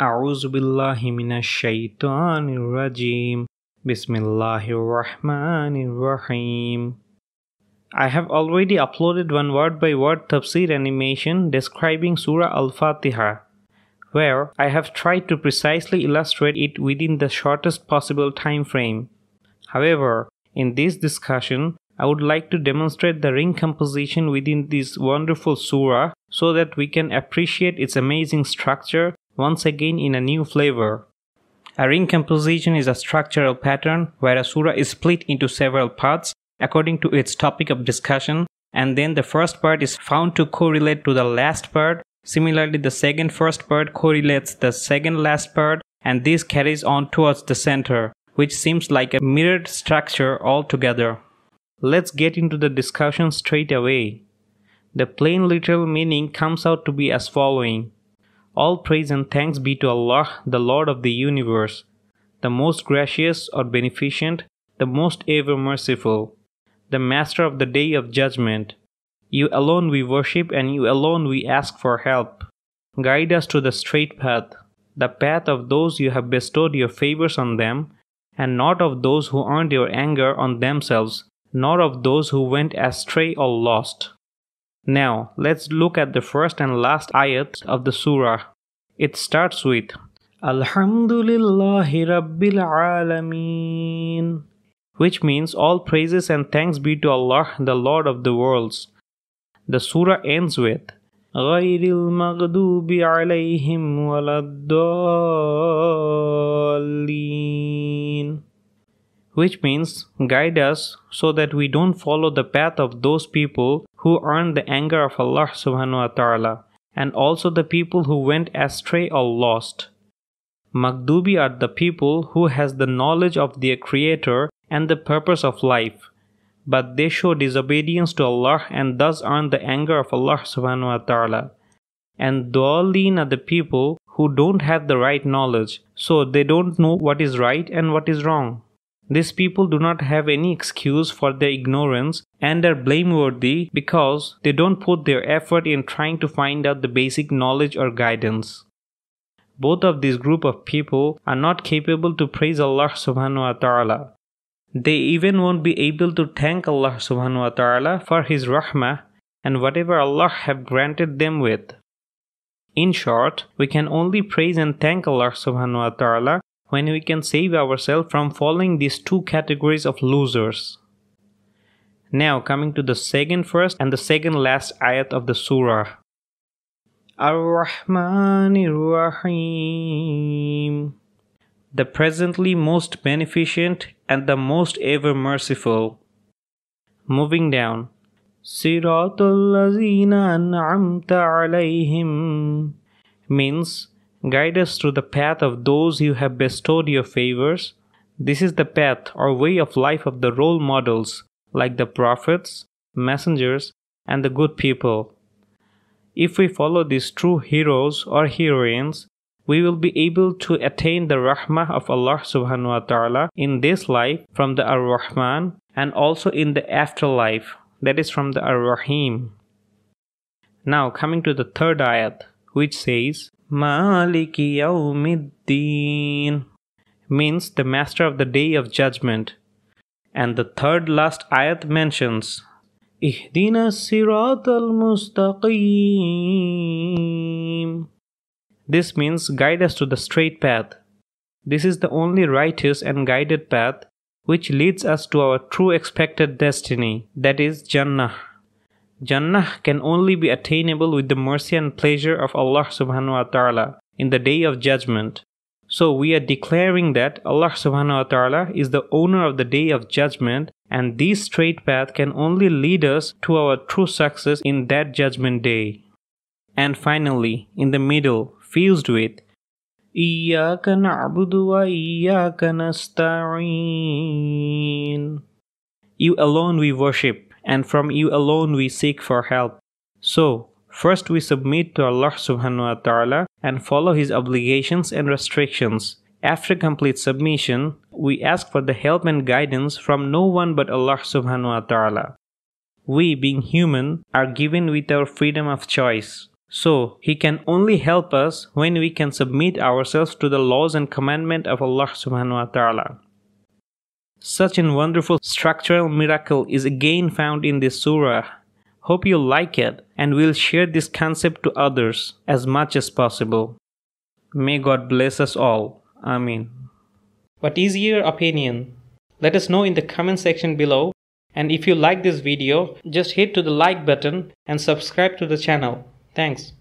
أعوذ بالله من الشيطان الرجيم بسم الله الرحمن الرحيم I have already uploaded one word by word tafsir animation describing Surah Al-Fatiha where I have tried to precisely illustrate it within the shortest possible time frame. However, in this discussion, I would like to demonstrate the ring composition within this wonderful surah so that we can appreciate its amazing structure once again in a new flavor. A ring composition is a structural pattern where a surah is split into several parts according to its topic of discussion, and then the first part is found to correlate to the last part. Similarly, the second first part correlates the second last part, and this carries on towards the center, which seems like a mirrored structure altogether. Let's get into the discussion straight away. The plain literal meaning comes out to be as following All praise and thanks be to Allah, the Lord of the universe, the most gracious or beneficent, the most ever merciful, the Master of the day of judgment. You alone we worship, and you alone we ask for help. Guide us to the straight path, the path of those you have bestowed your favors on them, and not of those who earned your anger on themselves, nor of those who went astray or lost. Now, let's look at the first and last ayat of the surah. It starts with Alhamdulillahi Rabbil Alameen, which means all praises and thanks be to Allah, the Lord of the worlds. The surah ends with غير المغضوب عليهم ولا الضالين which means guide us so that we don't follow the path of those people who earned the anger of Allah subhanahu wa ta'ala and also the people who went astray or lost. Maghdubi are the people who has the knowledge of their creator and the purpose of life but they show disobedience to Allah and thus earn the anger of Allah subhanahu wa ta'ala. And Dawlin are the people who don't have the right knowledge, so they don't know what is right and what is wrong. These people do not have any excuse for their ignorance and are blameworthy because they don't put their effort in trying to find out the basic knowledge or guidance. Both of these group of people are not capable to praise Allah subhanahu wa ta'ala. They even won't be able to thank Allah subhanahu wa ta'ala for His rahmah and whatever Allah have granted them with. In short, we can only praise and thank Allah subhanahu wa ta'ala when we can save ourselves from following these two categories of losers. Now coming to the second first and the second last ayat of the surah. Ar-Rahmanir Rahim the presently most beneficent and the most ever merciful. Moving down. Siratul lazina an'amta alayhim means guide us through the path of those you have bestowed your favors. This is the path or way of life of the role models like the prophets, messengers, and the good people. If we follow these true heroes or heroines, we will be able to attain the rahmah of Allah subhanahu wa ta'ala in this life from the Ar-Rahman and also in the afterlife that is from the Ar-Rahim. Now coming to the third ayat which says Maliki Yawmiddin means the master of the day of judgment and the third last ayat mentions Ihdina sirat al-mustaqim this means guide us to the straight path. This is the only righteous and guided path which leads us to our true expected destiny, that is Jannah. Jannah can only be attainable with the mercy and pleasure of Allah subhanahu wa ta'ala in the day of judgment. So we are declaring that Allah subhanahu wa ta'ala is the owner of the day of judgment and this straight path can only lead us to our true success in that judgment day. And finally, in the middle, fused with إياك نعبد وإياك نستعين You alone we worship and from you alone we seek for help. So, first we submit to Allah subhanahu wa ta'ala and follow his obligations and restrictions. After complete submission, we ask for the help and guidance from no one but Allah subhanahu wa ta'ala. We, being human, are given with our freedom of choice. So, He can only help us when we can submit ourselves to the laws and commandment of Allah subhanahu wa ta'ala. Such a wonderful structural miracle is again found in this surah. Hope you like it and will share this concept to others as much as possible. May God bless us all. Amen. What is your opinion? Let us know in the comment section below. And if you like this video, just hit to the like button and subscribe to the channel. Thanks.